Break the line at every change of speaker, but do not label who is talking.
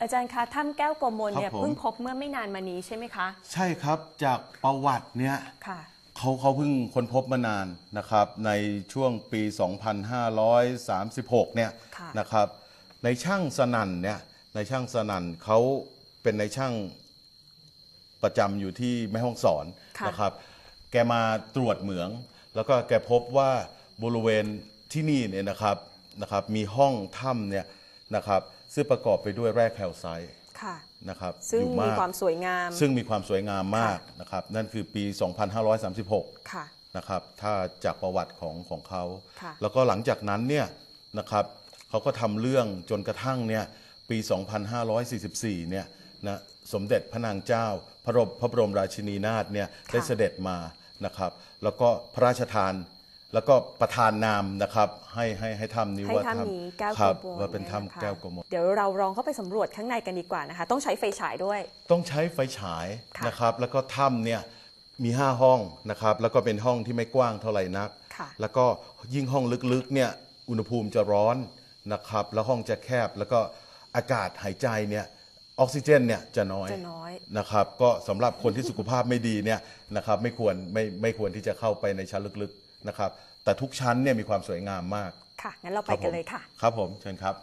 อาจารย์คะถ้ำแก้วโกมลเนี่ย
ครับผม
เพิ่งพบเมื่อไม่นานมานี้ใช่ไหมคะ
ใช่ครับจากประวัติเนี่ย
ค่ะ
เขาเขาเพิ่งค้นพบมานานนะครับ ในช่วงปี 2536 เนี่ย
ค่ะ
นะครับในช่างสนั่นเนี่ยในช่างสนั่นเขาเป็นในช่างประจำอยู่ที่แม่ห้องสอน
ค่ะ
นะครับ แกมาตรวจเหมือง แล้วก็แกพบว่าบริเวณที่นี่เนี่ยนะครับนะครับ มีห้องถ้ำเนี่ยนะครับ ซึ่งประกอบไปด้วยแร่แคลไซต์
ค่ะ
นะครับ
ซึ่ง
อยู่
มี
ก
ความสวยงาม
ซึ่งมีความสวยงามมากนะครับ นั่นคือปี 2536
ค่ะ
นะครับ ถ้าจากประวัติของของเขา
ค่ะ
แล้วก็หลังจากนั้นเนี่ยนะครับเขาก็ทำเรื่องจนกระทั่งเนี่ยปี 2544 เนี่ยนะสมเด็จพระนางเจ้า พระบรมพระบรมราชินีนาถเนี่ยได้เสด็จมานะครับ แล้วก็พระราชทาน แล้วก็ประทานนามนะครับ ให้ให้ให้ถ้ำนี้
ให้
ว่า
ถ้ำนี้แก้ว
ค
โก
รับ
มล
ว่าเป็น
ยะ
ถ้ำ
คะ
แก้วโกมล
เดี๋ยวเราลองเข้าไปสำรวจข้างในกันดีกว่านะคะ ต้องใช้ไฟฉายด้วย
ต้องใช้ไฟฉาย
ค่ะ
นะครับ แล้วก็ถ้ำเนี่ยมี 5 ห้องนะครับ แล้วก็เป็นห้องที่ไม่กว้างเท่าไหร่นัก
ค่ะ
แล้วก็ยิ่งห้องลึกๆเนี่ยอุณหภูมิจะร้อนนะครับ แล้วห้องจะแคบแล้วก็อากาศหายใจเนี่ยออกซิเจนเนี่ยจะน้อย
จะน้อย
นะครับ ก็สำหรับคนที่สุขภาพไม่ดีเนี่ยนะครับไม่ควรไม่ไม่ควรที่จะเข้าไปในชั้นลึกๆ นะครับแต่ทุกชั้นเนี่ยมีความสวยงามมาก
ค่ะงั้นเราไปกันเลยค่ะ
ครับผมเชิญครับ